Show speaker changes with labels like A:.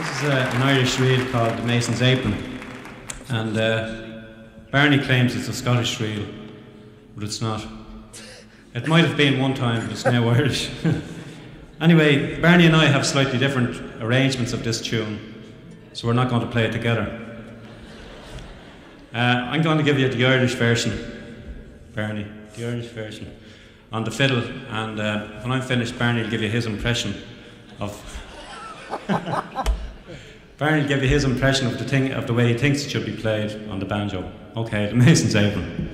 A: This is uh, an Irish reel called The Mason's Apron. And uh, Barney claims it's a Scottish reel, but it's not. It might have been one time, but it's now Irish. anyway, Barney and I have slightly different arrangements of this tune, so we're not going to play it together. Uh, I'm going to give you the Irish version, Barney, the Irish version, on the fiddle, and uh, when I'm finished, Barney will give you his impression of. Barney you his impression of the thing, of the way he thinks it should be played on the banjo. Okay, the Mason's apron.